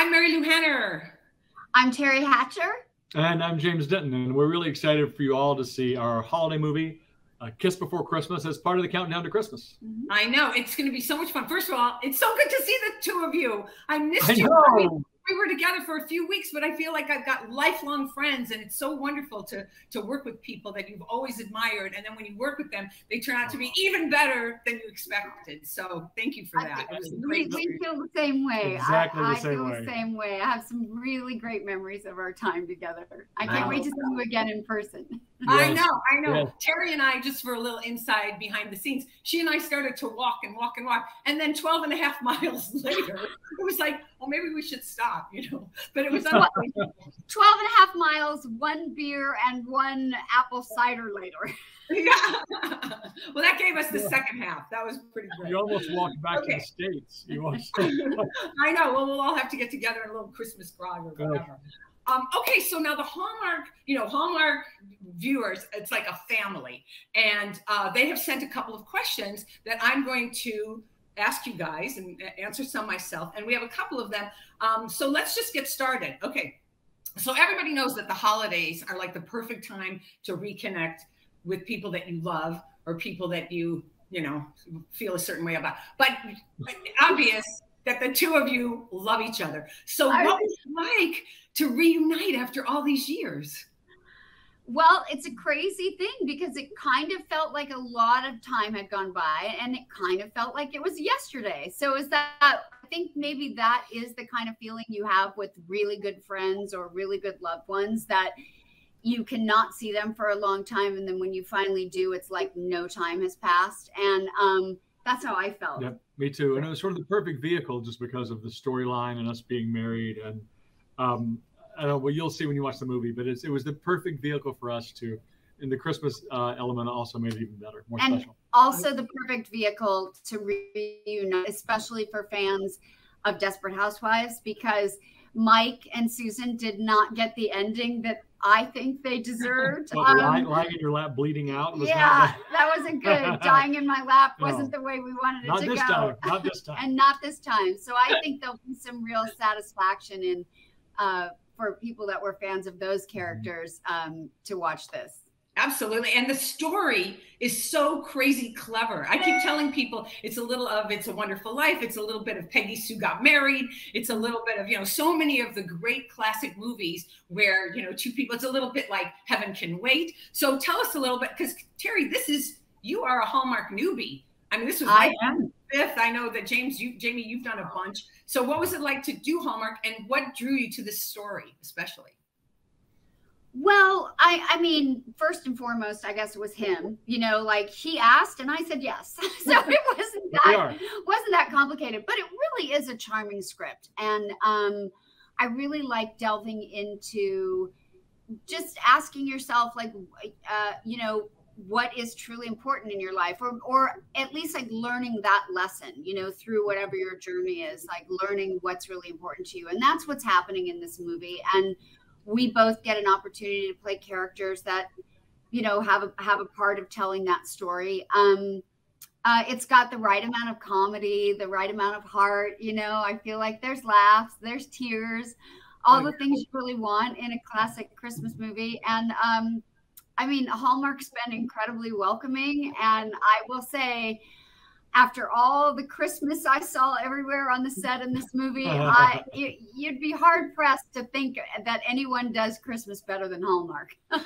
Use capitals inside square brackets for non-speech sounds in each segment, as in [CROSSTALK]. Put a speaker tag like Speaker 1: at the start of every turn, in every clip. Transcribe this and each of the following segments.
Speaker 1: I'm Marilu Henner.
Speaker 2: I'm Teri Hatcher.
Speaker 3: And I'm James Denton, and we're really excited for you all to see our holiday movie, uh, Kiss Before Christmas, as part of the countdown to Christmas.
Speaker 1: I know it's going to be so much fun. First of all, it's so good to see the two of you. I missed
Speaker 3: I
Speaker 1: you.
Speaker 3: know.
Speaker 1: I mean, we were together for a few weeks, but I feel like I've got lifelong friends, and it's so wonderful to to work with people that you've always admired. And then when you work with them, they turn out to be even better than you expected. So thank you for that.
Speaker 2: think
Speaker 1: It was a
Speaker 2: we, we feel the same way.
Speaker 3: Exactly
Speaker 2: I,
Speaker 3: the
Speaker 2: I
Speaker 3: same
Speaker 2: feel
Speaker 3: way.
Speaker 2: the same way. I have some really great memories of our time together. I can't
Speaker 1: Wow.
Speaker 2: wait to see you again in person.
Speaker 1: I know, I know.
Speaker 3: Yes.
Speaker 1: Teri and I, just for a little inside behind the scenes, she and I started to walk and walk and walk. And then 12 and a half [LAUGHS] miles later, it was like, well, maybe we should stop, you know. [LAUGHS] But it was [LAUGHS] unbelievable.
Speaker 2: 12 and a half miles, one beer, and one apple cider later. [LAUGHS]
Speaker 1: yeah. well, that gave us the second half. That was pretty great.
Speaker 3: You almost walked back to the States. You almost,
Speaker 1: I know. Well, we'll all have to get together in a little Christmas grog or whatever. Um, okay, so now the Hallmark, you know, Hallmark viewers, it's like a family, and uh, they have sent a couple of questions that I'm going to ask you guys and answer some myself, and we have a couple of them. Um, so let's just get started. Okay, so everybody knows that the holidays are like the perfect time to reconnect with people that you love or people that you, you know, feel a certain way about. But obvious that the two of you love each other. So what was it like to reunite after all these years?
Speaker 2: Well, it's a crazy thing because it kind of felt like a lot of time had gone by and it kind of felt like it was yesterday. So, is that, I think maybe that is the kind of feeling you have with really good friends or really good loved ones that you cannot see them for a long time. And then when you finally do, it's like no time has passed. And um, that's how I felt.
Speaker 3: Yep, me too. And it was sort of the perfect vehicle just because of the storyline and us being married. And um, I don't know, well, you'll see when you watch the movie, but it's, it was the perfect vehicle for us to, and the Christmas uh, element also made it even better, more
Speaker 2: And-
Speaker 3: special.
Speaker 2: also the perfect vehicle to reunite, especially for fans of Desperate Housewives, because Mike and Susan did not get the ending that I think they deserved. [LAUGHS]
Speaker 3: What,
Speaker 2: Um,
Speaker 3: lying, in your lap, bleeding out? Was
Speaker 2: yeah,
Speaker 3: not, [LAUGHS]
Speaker 2: that wasn't good. Dying in my lap [LAUGHS] wasn't
Speaker 3: No.
Speaker 2: the way we wanted it
Speaker 3: not
Speaker 2: to
Speaker 3: this
Speaker 2: go.
Speaker 3: time. Not this time.
Speaker 2: and not this time. So I think there'll be some real satisfaction in uh, for people that were fans of those characters um, to watch this.
Speaker 1: Absolutely. And the story is so crazy clever. I keep telling people it's a little of It's a Wonderful Life. It's a little bit of Peggy Sue Got Married. It's a little bit of, you know, so many of the great classic movies where, you know, two people, it's a little bit like Heaven Can Wait. So tell us a little bit, because Teri, this is, you are a Hallmark newbie. I mean, this was
Speaker 2: I am.
Speaker 1: Fifth. I know that James, you, Jamie, you've done a bunch. So what was it like to do Hallmark and what drew you to this story, especially?
Speaker 2: Well, I I mean, first and foremost, I guess it was him. You know, like he asked and I said yes. [LAUGHS] so it [LAUGHS] wasn't that wasn't that complicated, but it really is a charming script. And um I really like delving into just asking yourself like uh you know what is truly important in your life or or at least like learning that lesson you know through whatever your journey is like learning what's really important to you. And that's what's happening in this movie. And we both get an opportunity to play characters that you know have a have a part of telling that story. Um uh, it's got the right amount of comedy the right amount of heart you know i feel like there's laughs there's tears all the things you really want in a classic christmas movie. And um i mean hallmark's been incredibly welcoming and i will say after all the Christmas I saw everywhere on the set in this movie, [LAUGHS] I, you, you'd be hard pressed to think that anyone does Christmas better than Hallmark. [LAUGHS]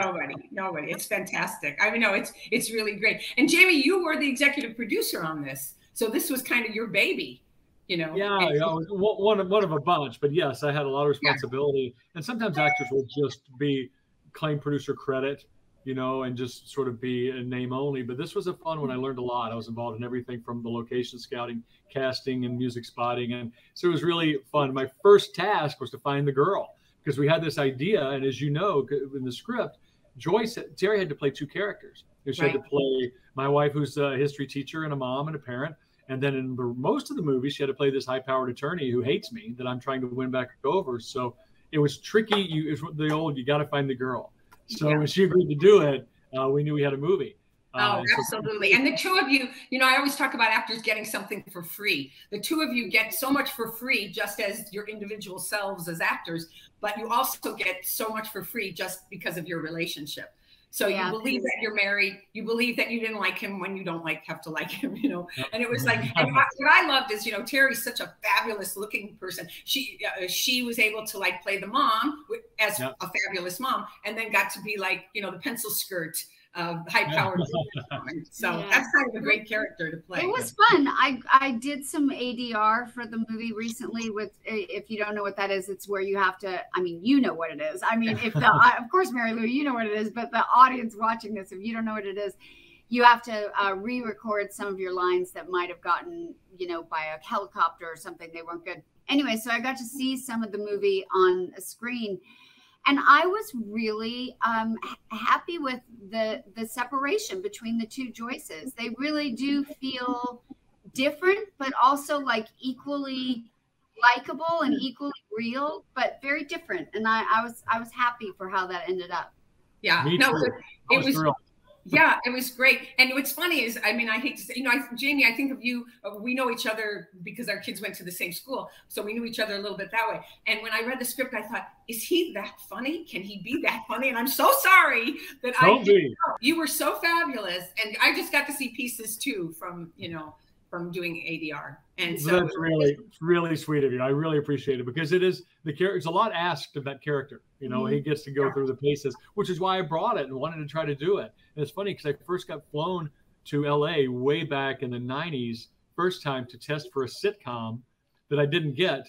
Speaker 1: Nobody, nobody. It's fantastic. I mean, no, it's it's really great. And Jamie, you were the executive producer on this, so this was kind of your baby, you know.
Speaker 3: Yeah,
Speaker 1: And-
Speaker 3: yeah, I one one of, one of a bunch, but yes, I had a lot of responsibility. And sometimes actors will just be claim producer credit, you know, and just sort of be a name only. But this was a fun one. I learned a lot. I was involved in everything from the location scouting, casting, and music spotting, and so it was really fun. My first task was to find the girl because we had this idea, and as you know, in the script, Joyce Teri had to play two characters. She had to play my wife, who's a history teacher and a mom and a parent. And then in the, most of the movie, she had to play this high-powered attorney who hates me that I'm trying to win back over. So it was tricky. You, it's the old, you got to find the girl. So
Speaker 1: Yeah.
Speaker 3: when she agreed to do it, uh, we knew we had a movie.
Speaker 1: Oh, absolutely. And the two of you, you know, I always talk about actors getting something for free. The two of you get so much for free just as your individual selves as actors, but you also get so much for free just because of your relationship. So yeah. you believe that you're married. You believe that you didn't like him when you don't like have to like him, [LAUGHS] you know. And it was [LAUGHS] like, and what I loved is, you know, Teri's such a fabulous looking person. She uh, she was able to like play the mom as yep. a fabulous mom, and then got to be like, you know, the pencil skirt uh, high powered. [LAUGHS] so yeah. that's kind of a great character to play.
Speaker 2: It was fun. I I did some ADR for the movie recently. With if you don't know what that is, it's where you have to. I mean, you know what it is. I mean, if the [LAUGHS] of course Marilu, you know what it is, but the audience watching this, if you don't know what it is. You have to uh, re-record some of your lines that might have gotten, you know, by a helicopter or something. They weren't good. Anyway, so I got to see some of the movie on a screen, and I was really um, happy with the the separation between the two Joyces. They really do feel different, but also like equally likable and equally real, but very different. And I, I was I was happy for how that ended up.
Speaker 1: Yeah, no, it, it was. Yeah, it was great. And what's funny is, I mean, I hate to say, you know, I, Jamie, I think of you, we know each other because our kids went to the same school. So we knew each other a little bit that way. And when I read the script, I thought, is he that funny? Can he be that funny? And I'm so sorry that Don't I, be. you were so fabulous. And I just got to see pieces too from, you know, from doing ADR. And so
Speaker 3: that's really, really sweet of you. I really appreciate it because it is the character. It's a lot asked of that character. You know, mm-hmm. he gets to go yeah. through the paces, which is why I brought it and wanted to try to do it. And it's funny because I first got flown to LA way back in the 90s, first time to test for a sitcom that I didn't get,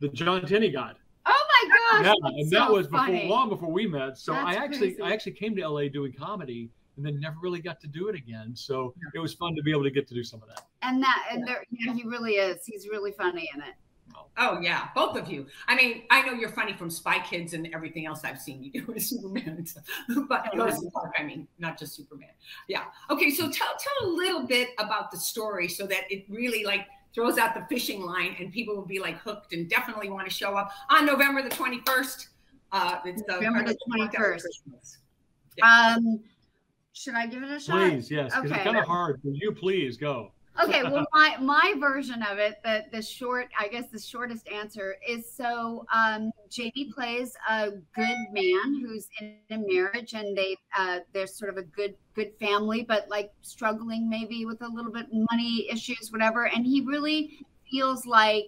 Speaker 3: the John Tenney got.
Speaker 2: Oh my gosh!
Speaker 3: Yeah, and so that was before long before we met. So that's I actually crazy. I actually came to LA doing comedy and then never really got to do it again. So it was fun to be able to get to do some of that.
Speaker 2: And that, and there, yeah, he really is. He's really funny in it.
Speaker 1: Oh yeah, both of you. I mean, I know you're funny from Spy Kids and everything else I've seen you do with [LAUGHS] Superman, but I mean, not just Superman. Yeah. Okay, so tell tell a little bit about the story so that it really like throws out the fishing line and people will be like hooked and definitely want to show up on November the 21st. Uh, it's
Speaker 2: November the 21st. Yeah. Um, should I give it a shot?
Speaker 3: Please, yes. Okay. It's kind of hard. you please go?
Speaker 2: Okay well my my version of it the the short i guess the shortest answer is so um jamie plays a good man who's in a marriage and they uh they're sort of a good good family but like struggling maybe with a little bit money issues whatever and he really feels like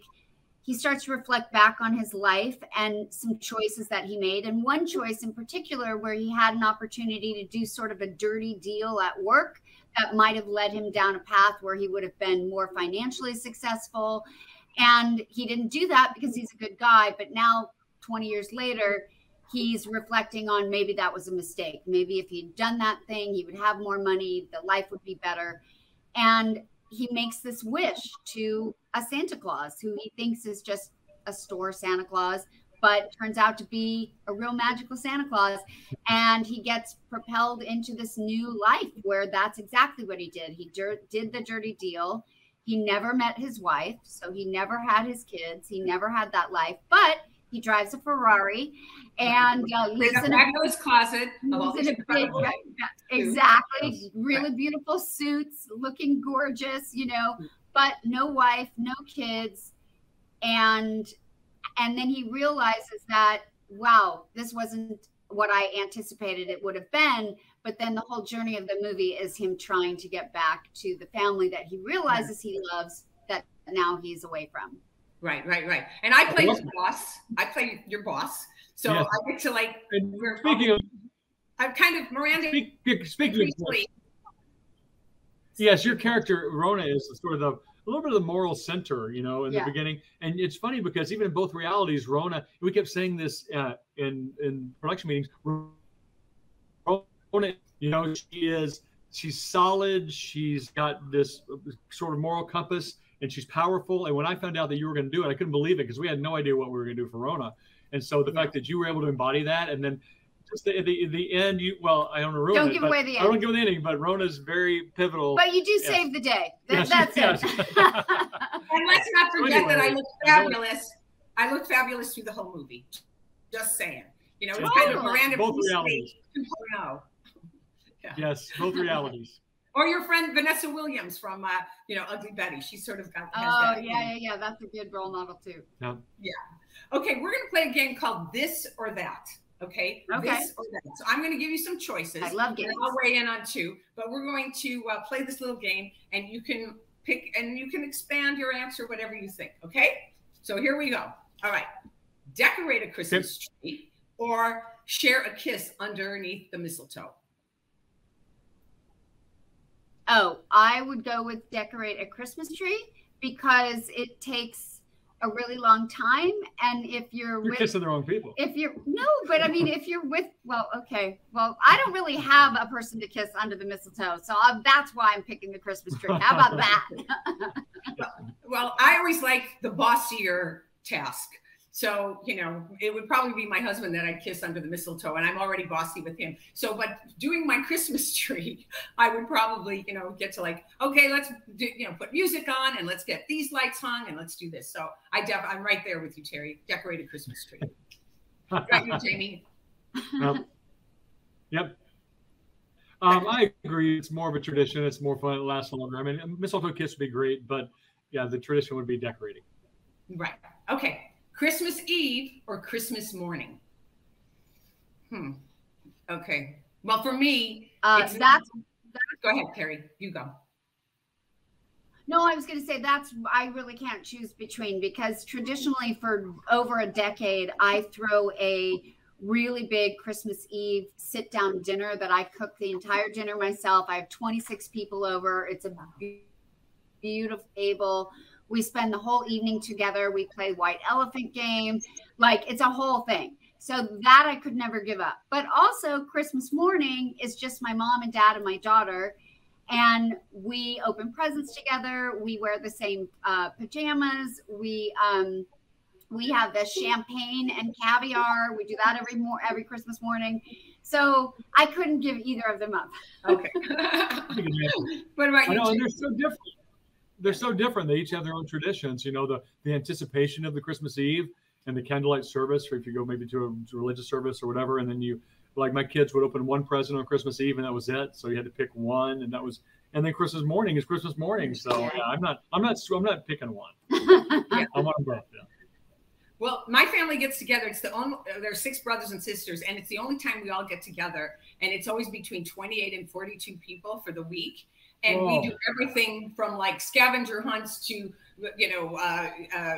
Speaker 2: he starts to reflect back on his life and some choices that he made. And one choice in particular, where he had an opportunity to do sort of a dirty deal at work that might have led him down a path where he would have been more financially successful. And he didn't do that because he's a good guy. But now, 20 years later, he's reflecting on maybe that was a mistake. Maybe if he'd done that thing, he would have more money, the life would be better. And he makes this wish to a Santa Claus who he thinks is just a store Santa Claus, but turns out to be a real magical Santa Claus. And he gets propelled into this new life where that's exactly what he did. He did the dirty deal. He never met his wife, so he never had his kids. He never had that life, but he drives a Ferrari and uh, lives in a
Speaker 1: closet.
Speaker 2: Lives in a big, exactly, really beautiful suits, looking gorgeous, you know, but no wife, no kids, and and then he realizes that wow, this wasn't what I anticipated it would have been. But then the whole journey of the movie is him trying to get back to the family that he realizes he loves that now he's away from.
Speaker 1: Right, right, right. And I play your boss. I play your boss. So yes. I get to like. speaking of, I'm kind of Miranda. Speak,
Speaker 3: speaking of, yes, your character Rona is sort of the a little bit of the moral center, you know, in yeah. the beginning. And it's funny because even in both realities, Rona, we kept saying this uh, in in production meetings. Rona, you know, she is she's solid. She's got this sort of moral compass and she's powerful. And when I found out that you were going to do it, I couldn't believe it because we had no idea what we were going to do for Rona. And so the yeah. fact that you were able to embody that, and then just the, the, the end, you well, I don't know.
Speaker 2: Don't it, give away the
Speaker 3: I don't give away the ending, but Rona's very pivotal.
Speaker 2: But you do yes. save the day. That, yes, that's yes. it. [LAUGHS]
Speaker 1: and let's not forget anyway, that I look fabulous. I look fabulous through the whole movie. Just saying. You know, it's kind of Miranda
Speaker 3: both realities. [LAUGHS] Yeah. Yes, both realities. [LAUGHS]
Speaker 1: or your friend Vanessa Williams from, uh, you know, Ugly Betty. She sort of got.
Speaker 2: Oh yeah, yeah, yeah. That's a good role model too.
Speaker 3: Yeah.
Speaker 1: Yeah. Okay, we're gonna play a game called This or That. Okay.
Speaker 2: Okay.
Speaker 1: This or that. So I'm going to give you some choices.
Speaker 2: I love games.
Speaker 1: I'll weigh in on two, but we're going to uh, play this little game, and you can pick and you can expand your answer whatever you think. Okay. So here we go. All right. Decorate a Christmas tree or share a kiss underneath the mistletoe.
Speaker 2: Oh, I would go with decorate a Christmas tree because it takes a really long time. And if you're,
Speaker 3: you're
Speaker 2: with,
Speaker 3: kissing the wrong people.
Speaker 2: If you're no, but I mean, if you're with, well, okay, well, I don't really have a person to kiss under the mistletoe, so I, that's why I'm picking the Christmas tree. How about that? [LAUGHS] [LAUGHS]
Speaker 1: well, I always like the bossier task. So, you know, it would probably be my husband that I'd kiss under the mistletoe, and I'm already bossy with him. So, but doing my [LAUGHS] Christmas tree, I would probably, you know, get to like, okay, let's do, you know, put music on and let's get these lights hung and let's do this. So I def- I'm right there with you, Teri. Decorated Christmas tree. Got you, Jamie. [LAUGHS]
Speaker 3: Yep. yep. Um, I agree. It's more of a tradition. It's more fun. It lasts longer. I mean, mistletoe kiss would be great, but yeah, the tradition would be decorating.
Speaker 1: Right. Okay. Christmas Eve or Christmas morning? Hmm. Okay. Well, for me,
Speaker 2: uh, that's, that's.
Speaker 1: Go ahead, Teri. You go.
Speaker 2: No, I was going to say that's I really can't choose between because traditionally for over a decade I throw a really big Christmas Eve sit down dinner that I cook the entire dinner myself. I have 26 people over. It's a beautiful table. We spend the whole evening together. We play white elephant game. Like it's a whole thing. So that I could never give up. But also Christmas morning is just my mom and dad and my daughter. And we open presents together. We wear the same uh, pajamas. We um, we have the champagne and caviar. We do that every more every Christmas morning. So I couldn't give either of them up.
Speaker 1: Okay. [LAUGHS] what about you?
Speaker 3: I know, and they're so different they're so different. They each have their own traditions. You know, the the anticipation of the Christmas Eve and the candlelight service, or if you go maybe to a religious service or whatever, and then you like my kids would open one present on Christmas Eve and that was it. So you had to pick one, and that was and then Christmas morning is Christmas morning. So yeah, I'm not I'm not I'm not picking one. [LAUGHS] yeah. I want them both. Yeah.
Speaker 1: Well, my family gets together. It's the only there are six brothers and sisters, and it's the only time we all get together. And it's always between 28 and 42 people for the week and Whoa. we do everything from like scavenger hunts to you know uh, uh,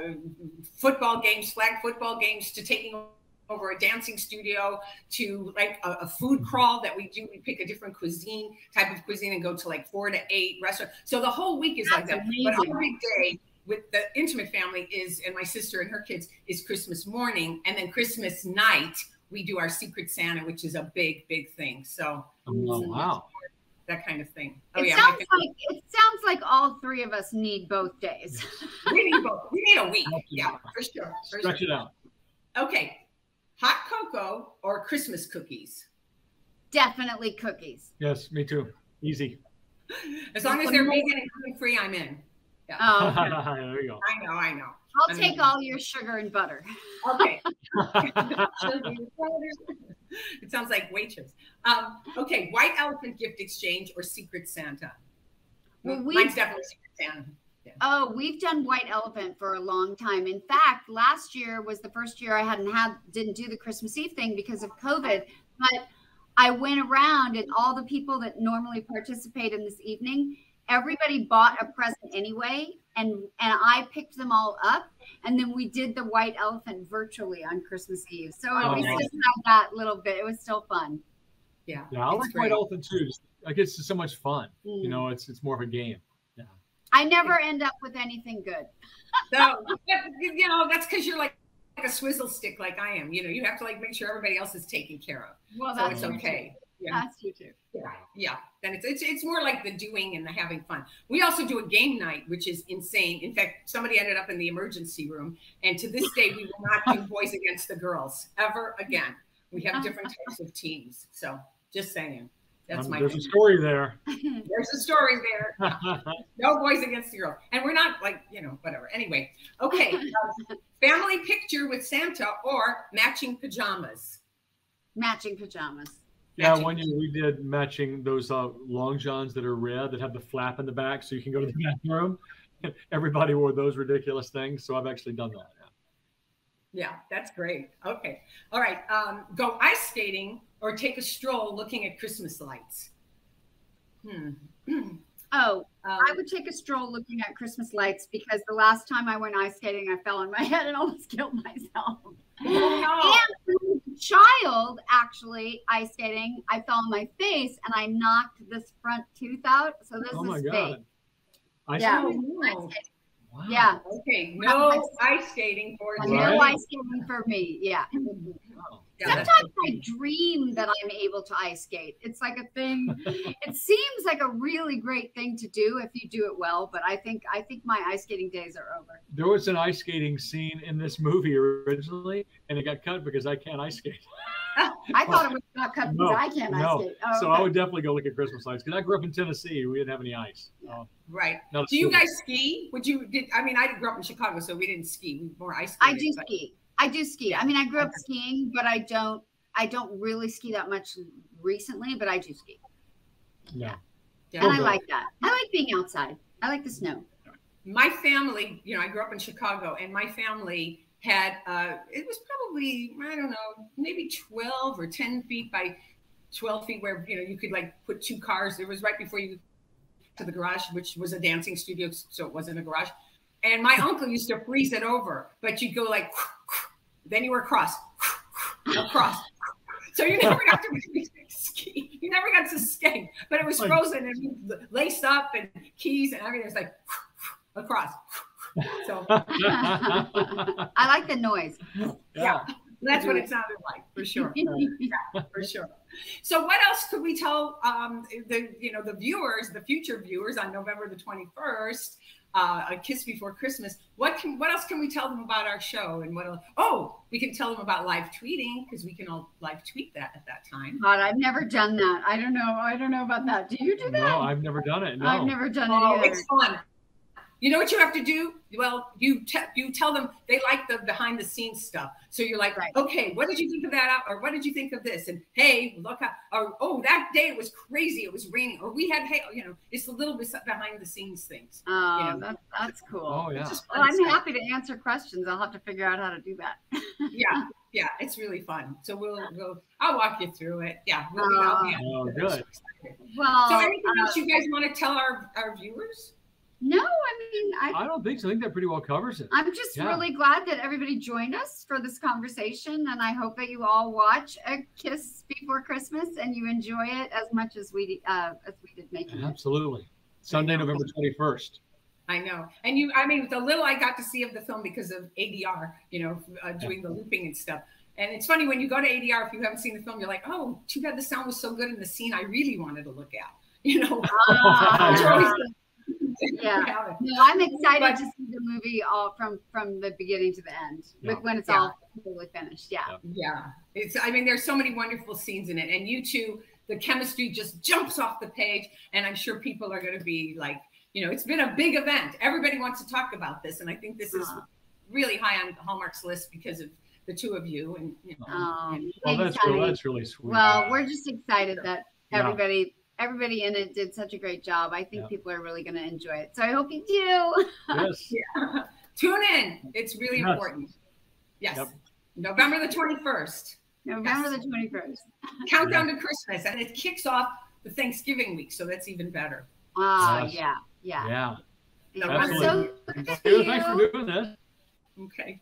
Speaker 1: football games flag football games to taking over a dancing studio to like a, a, food mm-hmm. crawl that we do we pick a different cuisine type of cuisine and go to like four to eight restaurants so the whole week is That's like that amazing. but our big day with the intimate family is and my sister and her kids is christmas morning and then christmas night we do our secret santa which is a big big thing so
Speaker 3: oh, wow
Speaker 1: that kind of thing. Oh,
Speaker 2: it yeah, sounds like it sounds like all three of us need both days. [LAUGHS]
Speaker 1: we need both. We need a week. Yeah, for sure. For
Speaker 3: Stretch
Speaker 1: sure.
Speaker 3: it out.
Speaker 1: Okay, hot cocoa or Christmas cookies?
Speaker 2: Definitely cookies.
Speaker 3: Yes, me too. Easy. [LAUGHS]
Speaker 1: As long as they're vegan and gluten free, I'm in.
Speaker 2: Yeah. Oh, okay. [LAUGHS]
Speaker 3: there you go.
Speaker 1: I know, I know.
Speaker 2: I'll take all your sugar and butter.
Speaker 1: Okay. It sounds like waitress. Um, okay, white elephant gift exchange or secret Santa. Well, we mine's definitely secret Santa.
Speaker 2: Yeah. Oh, we've done white elephant for a long time. In fact, last year was the first year I hadn't had didn't do the Christmas Eve thing because of COVID. But I went around and all the people that normally participate in this evening, everybody bought a present anyway and and I picked them all up and then we did the white elephant virtually on Christmas Eve. So oh, we nice. still had that little bit. It was still fun.
Speaker 1: Yeah.
Speaker 3: Yeah, I like great. white elephant too. Like it's so much fun. Mm. You know, it's it's more of a game. Yeah.
Speaker 2: I never end up with anything good.
Speaker 1: so you know, that's because you're like like a swizzle stick like I am. You know, you have to like make sure everybody else is taken care of. Well, so it's okay.
Speaker 2: Yeah. That's you too.
Speaker 1: Yeah, yeah. Then it's, it's it's more like the doing and the having fun. We also do a game night, which is insane. In fact, somebody ended up in the emergency room, and to this day, we will not [LAUGHS] do boys against the girls ever again. We have different types of teams. So just saying. That's um, my.
Speaker 3: There's a story there. [LAUGHS]
Speaker 1: There's a story there. [LAUGHS] no boys against the girls, and we're not like you know whatever. Anyway, okay. Um, family picture with Santa or matching pajamas.
Speaker 2: Matching pajamas.
Speaker 3: Yeah, one year we did matching those uh, long johns that are red that have the flap in the back, so you can go to the bathroom. [LAUGHS] Everybody wore those ridiculous things, so I've actually done that. Yeah.
Speaker 1: Yeah, that's great. Okay. All right. Um, go ice skating or take a stroll looking at Christmas lights. Hmm. [CLEARS THROAT]
Speaker 2: Oh,
Speaker 1: Um,
Speaker 2: I would take a stroll looking at Christmas lights because the last time I went ice skating, I fell on my [LAUGHS] head and almost killed myself.
Speaker 1: oh,
Speaker 2: And when I was a child, actually, ice skating, I fell on my face and I knocked this front tooth out. So this
Speaker 3: Oh my
Speaker 2: is fake.
Speaker 3: god! I
Speaker 2: Yeah.
Speaker 1: no.
Speaker 3: see.
Speaker 1: Oh,
Speaker 2: Ice skating.
Speaker 3: Wow.
Speaker 2: Yeah.
Speaker 1: Okay. No ice skating for
Speaker 2: No
Speaker 3: Right.
Speaker 2: ice skating for me. Yeah.
Speaker 3: Wow.
Speaker 1: Yeah,
Speaker 2: Sometimes
Speaker 1: okay.
Speaker 2: I dream that I'm able to ice skate. It's like a thing. [LAUGHS] it seems like a really great thing to do if you do it well, but I think I think my ice skating days are over.
Speaker 3: There was an ice skating scene in this movie originally, and it got cut because I can't ice skate. [LAUGHS] [LAUGHS]
Speaker 2: I thought it was not cut because
Speaker 3: No,
Speaker 2: I can't ice
Speaker 3: no.
Speaker 2: skate. Oh,
Speaker 3: So I would definitely go look at Christmas lights because I grew up in Tennessee. We didn't have any ice. Uh,
Speaker 1: Right.
Speaker 3: not a
Speaker 1: Do you guys ski? Would you? Did I mean I grew up in Chicago, so we didn't ski. We more ice.
Speaker 2: I do
Speaker 1: but-
Speaker 2: ski. I do ski. I mean, I grew up
Speaker 1: Okay.
Speaker 2: skiing, but I don't. I don't really ski that much recently, but I do ski,
Speaker 3: Yeah.
Speaker 1: Yeah.
Speaker 2: and I like that. I like being outside. I like the snow.
Speaker 1: my family, you know, I grew up in Chicago, and my family had uh, it was probably I don't know, maybe twelve or ten feet by twelve feet, where you know you could like put two cars. It was right before you to the garage, which was a dancing studio, so it wasn't a garage. And my uncle used to freeze it over, but you'd go like, [LAUGHS] then you were across, [LAUGHS] across. So you never got to [LAUGHS] ski. You never got to skate, but it was frozen and laced up and keys and everything. It was like across. So [LAUGHS]
Speaker 2: I like the noise.
Speaker 3: yeah.
Speaker 1: that's what it sounded like for sure. [LAUGHS] for sure. So what else could we tell um, the you know the viewers, the future viewers on November the 21st, uh, a kiss before Christmas? What can what else can we tell them about our show and what? Else? Oh, we can tell them about live tweeting because we can all live tweet that at that time.
Speaker 2: God, I've never done that. I don't know. I don't know about that. Do you do that?
Speaker 3: No, I've never done it. No.
Speaker 2: I've never done it
Speaker 1: Oh,
Speaker 2: either.
Speaker 1: it's fun. You know what you have to do? Well, you te- you tell them they like the behind the scenes stuff. So you're like,
Speaker 2: Right.
Speaker 1: okay, what did you think of that? Or what did you think of this? And hey, look how, or oh, that day it was crazy. It was raining. Or we had hail. You know, it's a little bit behind the scenes things.
Speaker 2: Oh,
Speaker 1: you know.
Speaker 2: that's that's cool.
Speaker 3: Oh yeah.
Speaker 2: Well, I'm
Speaker 1: stuff.
Speaker 2: happy to answer questions. I'll have to figure out how to do that. [LAUGHS]
Speaker 1: Yeah, yeah, it's really fun. So we'll we'll I'll walk you through it. Yeah. We'll be, I'll
Speaker 3: Oh, good.
Speaker 1: so.
Speaker 2: Well,
Speaker 1: So anything
Speaker 2: uh,
Speaker 1: else you guys want to tell our our viewers?
Speaker 2: No, I mean, I,
Speaker 3: I don't think so. I think that pretty well covers it.
Speaker 2: I'm just
Speaker 3: Yeah.
Speaker 2: really glad that everybody joined us for this conversation, and I hope that you all watch A Kiss Before Christmas and you enjoy it as much as we uh, as we did making it.
Speaker 3: Absolutely. Sunday, November 21st.
Speaker 1: I know. And you, I mean, the little I got to see of the film because of ADR, you know, uh, doing the looping and stuff. And it's funny when you go to ADR, if you haven't seen the film, you're like, oh, too bad the sound was so good in the scene I really wanted to look at, [LAUGHS] you know.
Speaker 2: Ah,
Speaker 1: It's always-
Speaker 2: Yeah.
Speaker 1: Yeah.
Speaker 2: No, I'm excited
Speaker 1: But-
Speaker 2: to see the movie all from from the beginning to the end,
Speaker 3: Yeah.
Speaker 2: with when it's
Speaker 1: Yeah.
Speaker 2: all fully finished. Yeah.
Speaker 3: Yeah.
Speaker 1: Yeah. It's, I mean, there's so many wonderful scenes in it. And you two, the chemistry just jumps off the page. And I'm sure people are going to be like, you know, it's been a big event. Everybody wants to talk about this. And I think this is
Speaker 2: Uh-huh.
Speaker 1: really high on Hallmark's list because of the two of you. And, you know,
Speaker 2: Um,
Speaker 1: and-
Speaker 3: Well, that's, really, that's really sweet.
Speaker 2: Well, we're just excited that
Speaker 3: Yeah.
Speaker 2: everybody everybody in it did such a great job. I think
Speaker 3: Yeah.
Speaker 2: people are really going to enjoy it. So I hope you do.
Speaker 3: yes. [LAUGHS]
Speaker 1: Tune in. It's really
Speaker 3: Yes.
Speaker 1: important. Yes.
Speaker 3: Yep.
Speaker 1: November the 21st.
Speaker 2: November
Speaker 1: Yes.
Speaker 2: the 21st. [LAUGHS]
Speaker 1: Countdown to Christmas. And it kicks off the Thanksgiving week. So that's even better.
Speaker 2: Ah,
Speaker 3: Yes.
Speaker 2: yeah, yeah.
Speaker 3: Yeah.
Speaker 2: yeah.
Speaker 1: Absolutely.
Speaker 2: So,
Speaker 3: Taylor,
Speaker 2: thank
Speaker 3: thanks for doing this.
Speaker 1: Okay.